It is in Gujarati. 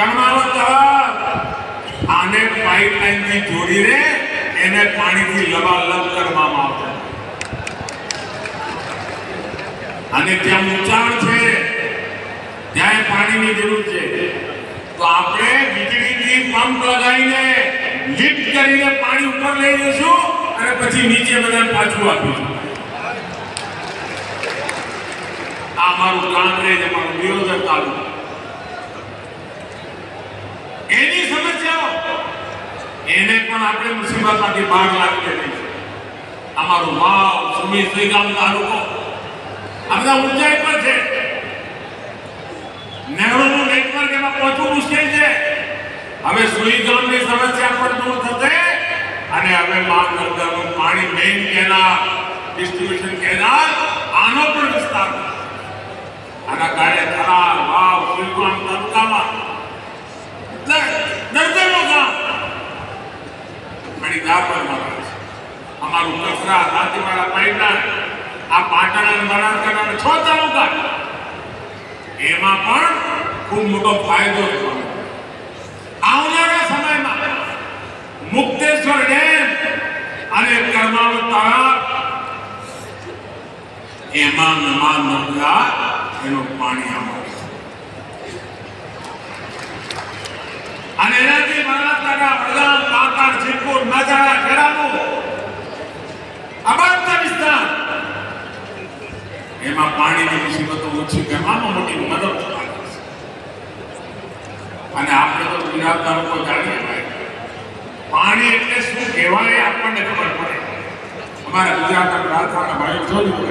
કર્માવત તળાવ આને પાઇપલાઇનથી જોડીને એને પાણીથી લબાલબ કરવામાં આવતો અને ત્યાં ઊંચાણ છે ત્યાં પાણીની જરૂર છે. તો આપણે વીજળીથી પંપ લગાવીને લિફ્ટ કરીને પાણી ઉપર લઈ જઈશું અને પછી નીચે બધાને પાછું આપીશું. આ મારું કાંકરેજ અમારું નિયોજન તાલુકો એની સમસ્યાઓ એને પણ આપણે મુસીબતમાંથી બહાર લાવી છે અમારું વાવ સુમી સુઈગામ તાલુકો આ ઊંચાઈ પર છે. નહેરુનું નેટવર્ક એમાં પહોંચવું મુશ્કેલ છે. હવે સુઈગામની સમસ્યા પણ દૂર થશે અને હવે મહાનગરનું પાણી મેઇન કેનાલ ડિસ્ટ્રીબ્યુશન કેનાલ આનો પણ વિસ્તાર. આના કારણે થરાદ વાવ સુઈગામ તાલુકામાં પાણી દાપરમાં રહે છે. અમારું કચરા દાંતીવાડા પૈડા, આ પાટણ અને બનાસકાંઠા અને છ તાલુકા એમાં પણ ખૂબ મોટો ફાયદો થવાનો આવનારા સમયમાં મુક્તેશ્વર ડેમ અને કર્માવત તળાવ, એમાં નવા નર્મદા એનું પાણી આવવાનું છે અને એનાથી બનાસકાંઠા વડગામ કાંકર સિદ્ધપુર નજારા ખેરાલુ આ બધા વિસ્તાર એમાં પાણીની મુસીબતો ઓછી કરવામાં મોટી મદદ અને આપણે તો ગુજરાતના લોકો જાણીએ ભાઈ. પાણી એટલે શું કહેવાય આપણને ખબર પડે. અમારા ગુજરાતના પ્રાર્થના ભાઈઓ જોયું